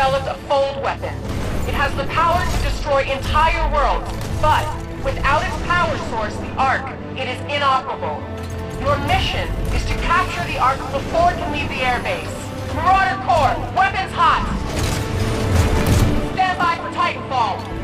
developed a fold weapon. It has the power to destroy entire worlds, but without its power source, the Ark, it is inoperable. Your mission is to capture the Ark before it can leave the airbase. Marauder Corps, weapons hot! Stand by for Titanfall!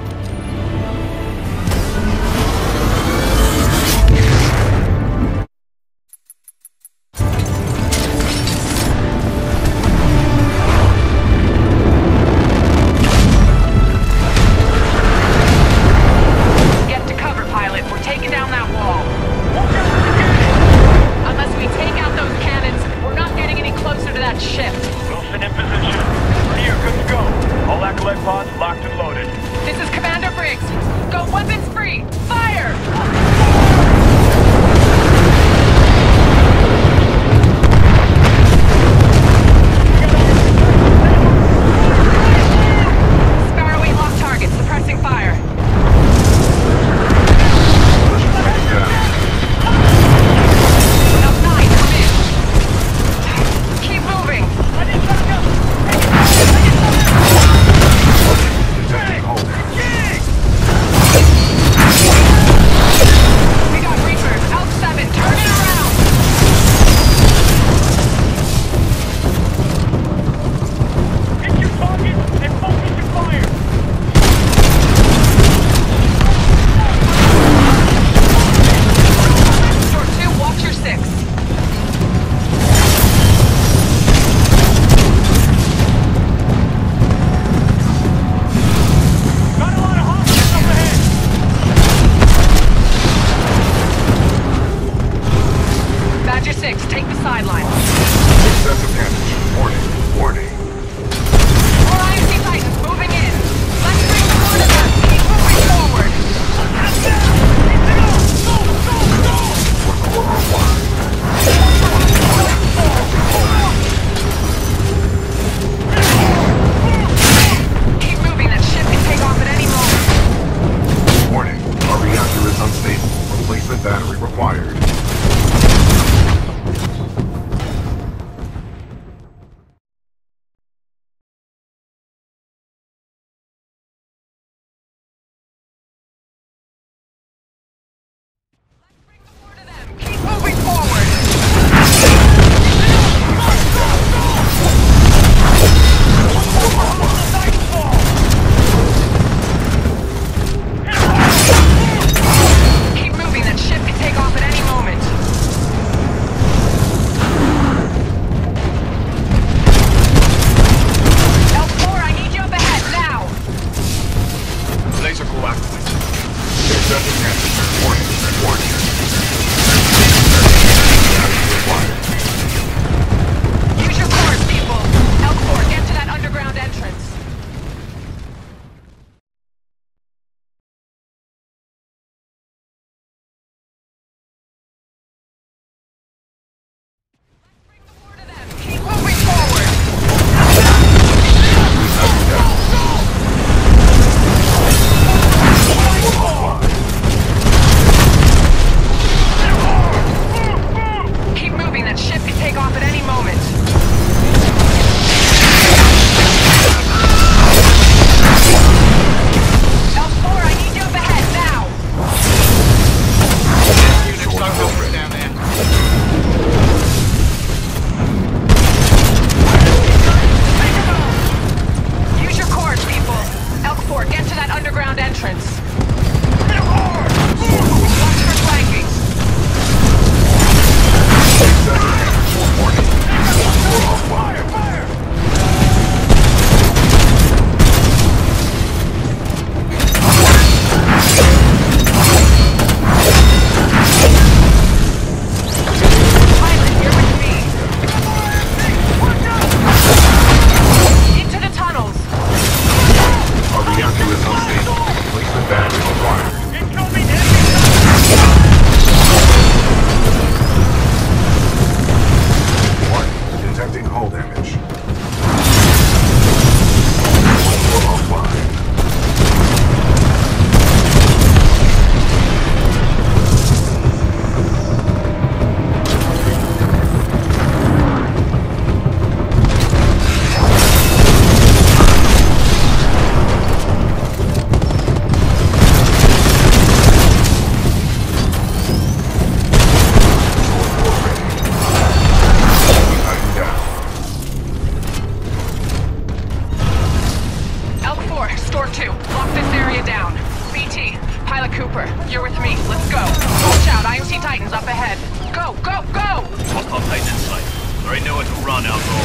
Cooper, you're with me. Let's go. Watch out, IMC Titans up ahead. Go, go, go! Hostile Titan in sight. There ain't nowhere to run, outlaw.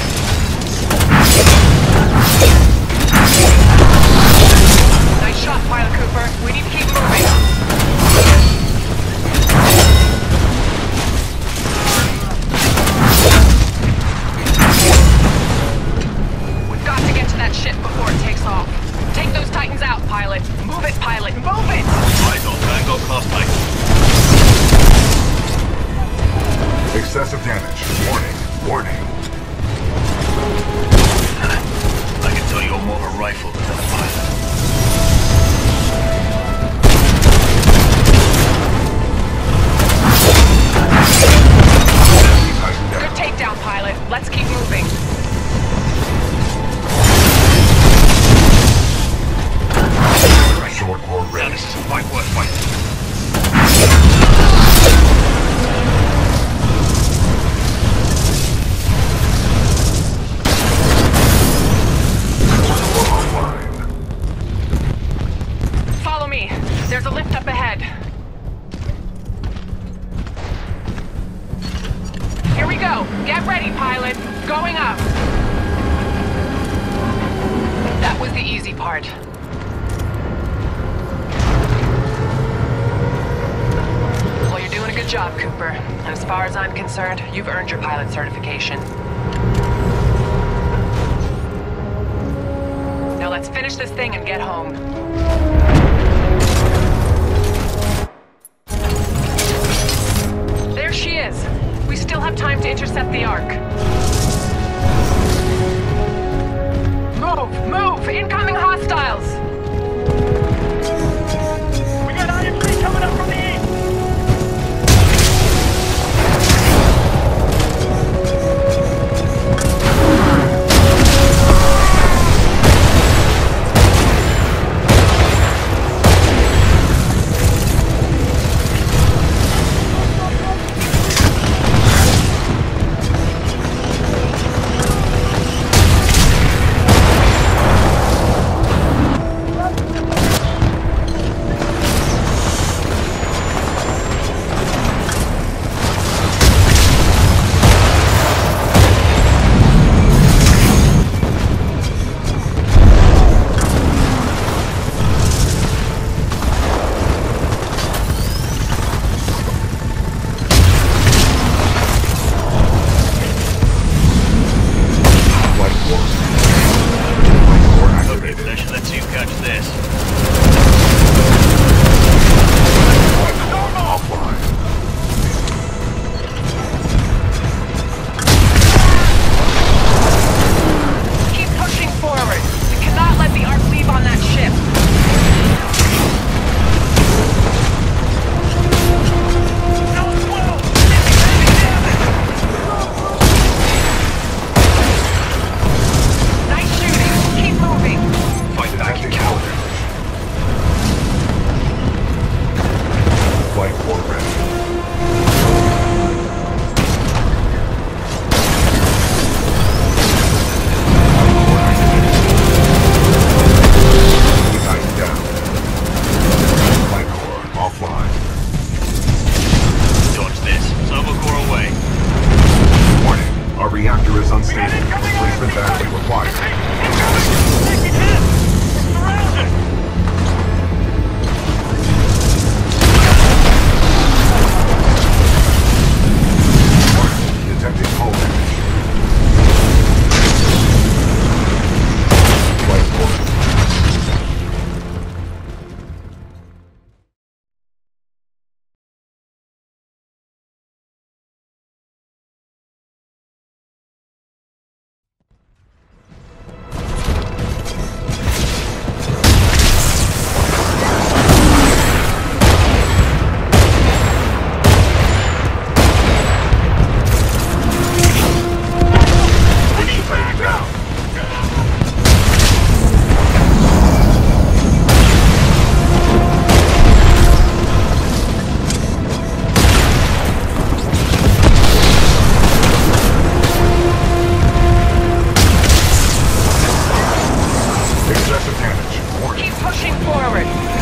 Nice shot, Pilot Cooper. We need to keep moving. Excessive damage. Warning. Warning. I can tell you're more of a rifle than a pilot. Good takedown, Pilot. Let's keep moving. Sword Core Now ready. this is a fight worth fighting. Finish this thing and get home. downstairs. pushing forward.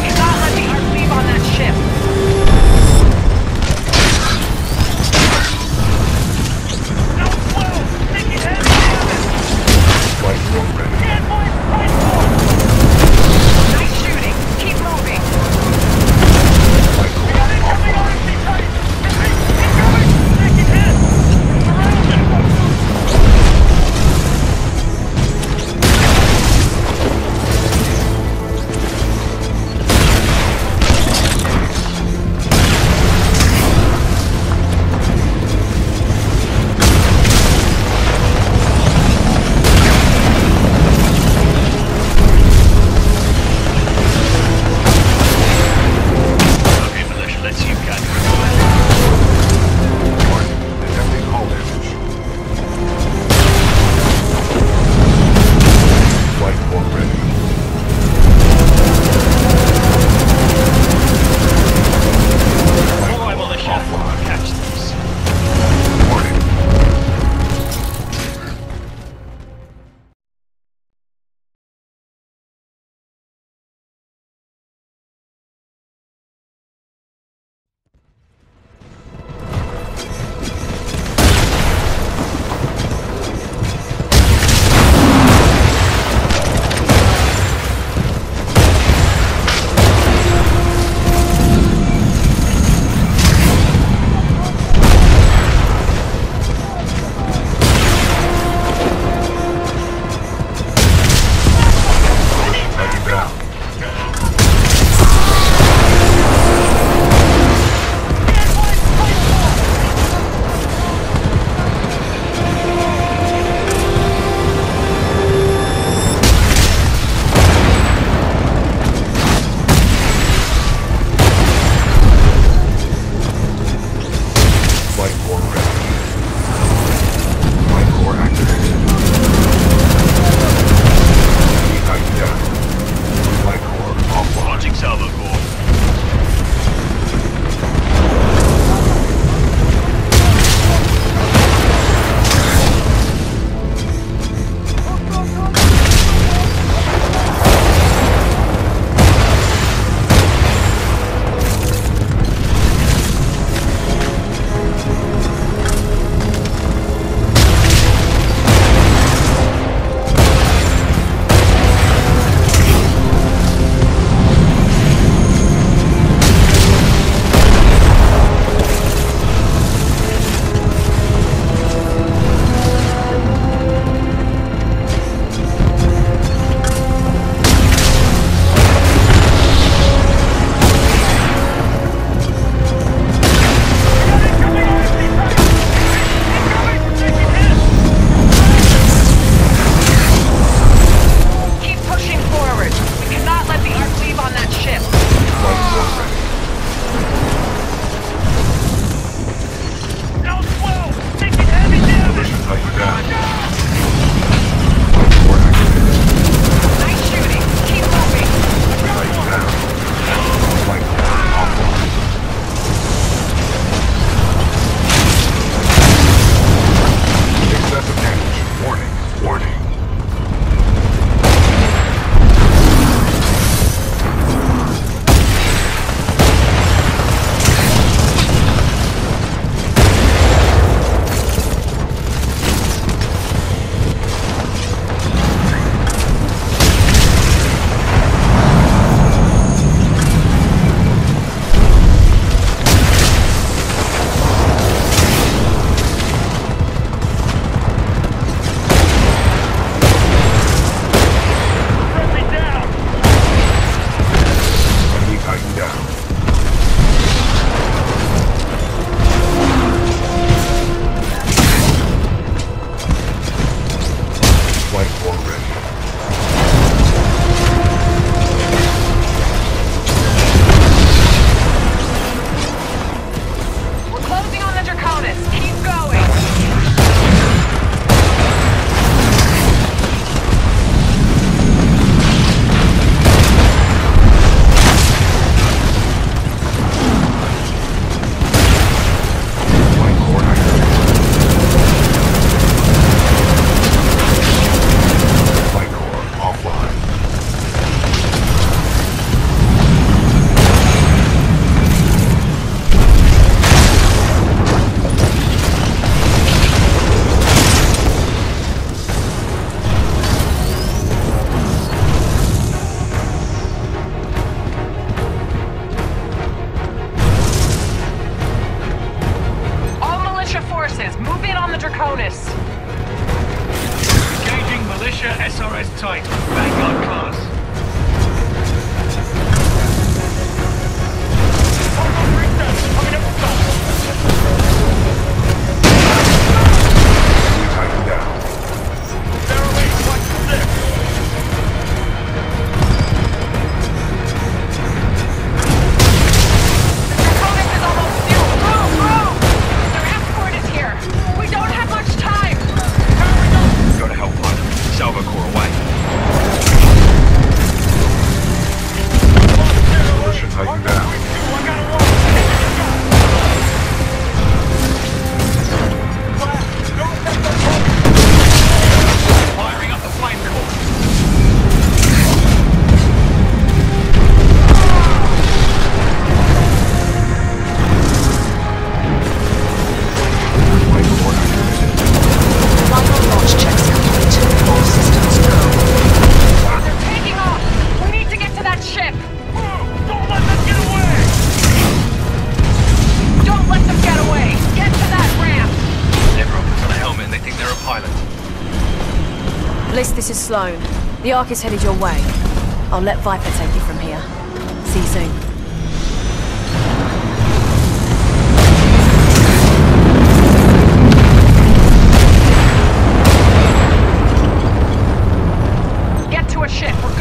SRS tight. Vanguard class. Blisk, this is Slone. The Ark is headed your way. I'll let Viper take you from here. See you soon. ship. We're